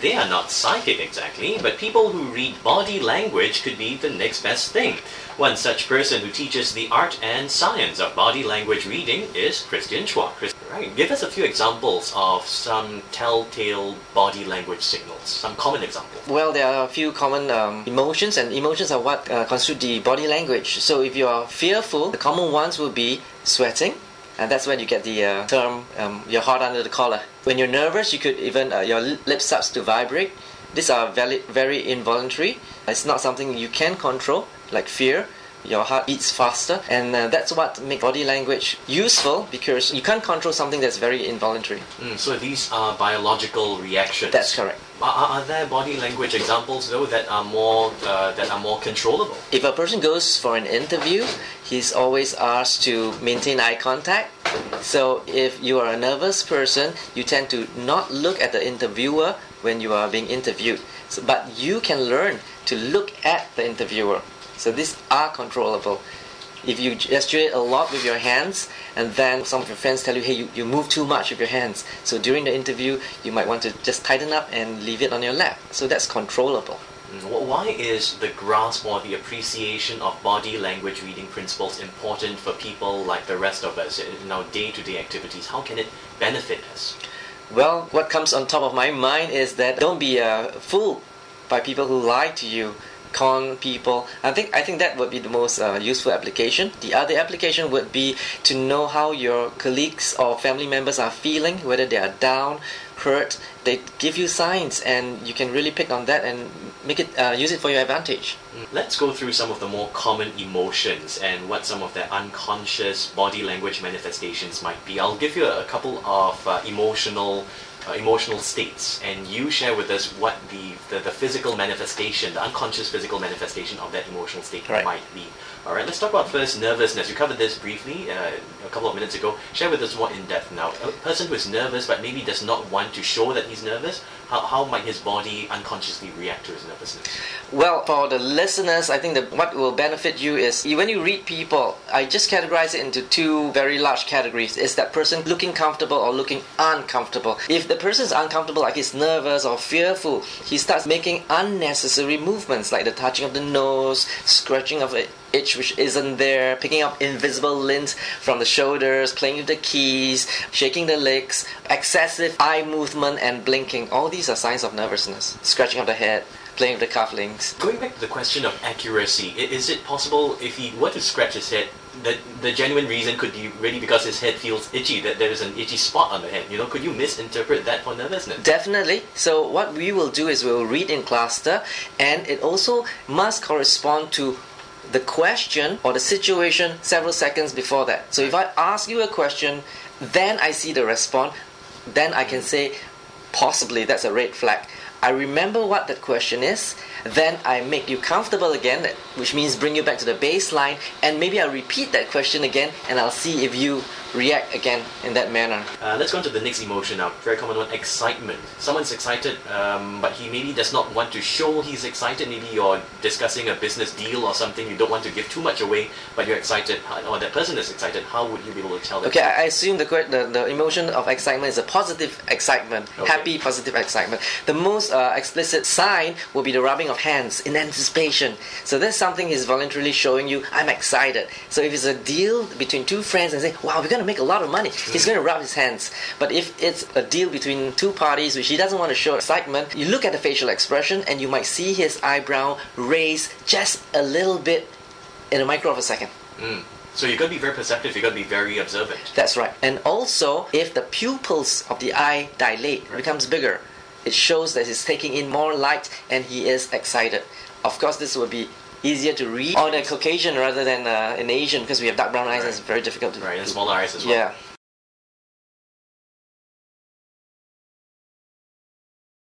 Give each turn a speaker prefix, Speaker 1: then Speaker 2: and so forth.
Speaker 1: They are not psychic exactly, but people who read body language could be the next best thing. One such person who teaches the art and science of body language reading is Christian. Chris- right, give us a few examples of some telltale body language signals, some common examples.
Speaker 2: Well, there are a few common um, emotions, and emotions are what uh, constitute the body language. So, if you are fearful, the common ones will be sweating, and that's when you get the uh, term um, "you're hot under the collar." When you're nervous, you could even uh, your lip starts to vibrate. These are very, very involuntary. It's not something you can control, like fear. Your heart beats faster, and uh, that's what makes body language useful because you can't control something that's very involuntary.
Speaker 1: Mm, so these are biological reactions.
Speaker 2: That's correct.
Speaker 1: Are, are there body language examples though that are more uh, that are more controllable?
Speaker 2: If a person goes for an interview, he's always asked to maintain eye contact. So if you are a nervous person, you tend to not look at the interviewer when you are being interviewed. So, but you can learn to look at the interviewer. So these are controllable. If you gesture a lot with your hands, and then some of your friends tell you, hey, you, you move too much with your hands. So during the interview, you might want to just tighten up and leave it on your lap. So that's controllable.
Speaker 1: Mm, Why is the grasp or the appreciation of body language reading principles important for people like the rest of us in our day-to-day activities? How can it benefit us?
Speaker 2: Well, what comes on top of my mind is that don't be uh, fooled by people who lie to you, con people. I think I think that would be the most uh, useful application. The other application would be to know how your colleagues or family members are feeling, whether they are down, hurt. They give you signs, and you can really pick on that and make it uh, use it for your advantage.
Speaker 1: Mm, Let's go through some of the more common emotions and what some of their unconscious body language manifestations might be. I'll give you a, couple of uh, emotional uh, emotional states, and you share with us what the, the the physical manifestation, the unconscious physical manifestation of that emotional state
Speaker 2: Right.
Speaker 1: might be. All right, let's talk about first nervousness. You covered this briefly uh, a couple of minutes ago. Share with us more in depth now. A person who is nervous but maybe does not want to show that he's nervous, how, how might his body unconsciously react to his nervousness?
Speaker 2: Well, for the listeners, I think that what will benefit you is when you read people, I just categorize it into two very large categories. Is that person looking comfortable or looking uncomfortable? If the person is uncomfortable, like he's nervous or fearful, he starts making unnecessary movements like the touching of the nose, scratching of the itch which isn't there, picking up invisible lint from the shoulders, playing with the keys, shaking the legs, excessive eye movement and blinking. All these are signs of nervousness. Scratching of the head, playing with the cufflinks.
Speaker 1: Going back to the question of accuracy, is it possible if he were to scratch his head, that the genuine reason could be really because his head feels itchy, that there is an itchy spot on the head? You know, could you misinterpret that for nervousness?
Speaker 2: Definitely. So what we will do is we'll read in cluster, and it also must correspond to the question or the situation several seconds before that. So if I ask you a question, then I see the response, then I can say possibly that's a red flag. I remember what that question is, then I make you comfortable again, which means bring you back to the baseline, and maybe I'll repeat that question again, and I'll see if you react again in that manner.
Speaker 1: Uh, let's go on to the next emotion now. Very common one, excitement. Someone's excited, um, but he maybe does not want to show he's excited. Maybe you're discussing a business deal or something. You don't want to give too much away, but you're excited, or that person is excited. How would you be able to tell?
Speaker 2: Okay, I I assume the, the the emotion of excitement is a positive excitement,
Speaker 1: Okay.
Speaker 2: happy positive excitement. The most uh, explicit sign will be the rubbing of hands in anticipation. So that's something he's voluntarily showing you. I'm excited. So if it's a deal between two friends and say, "Wow, we're gonna make a lot of money," he's gonna rub his hands. But if it's a deal between two parties which he doesn't want to show excitement, you look at the facial expression and you might see his eyebrow raise just a little bit in a micro of a second.
Speaker 1: Mm. So you've got to be very perceptive. You've got to be very observant.
Speaker 2: That's right. And also, if the pupils of the eye dilate,
Speaker 1: Right.
Speaker 2: becomes bigger, it shows that he's taking in more light and he is excited. Of course, this will be easier to read on a Caucasian rather than uh, an Asian because we have dark brown eyes.
Speaker 1: Right.
Speaker 2: It's very difficult to
Speaker 1: Right, and smaller eyes as well.
Speaker 2: Yeah.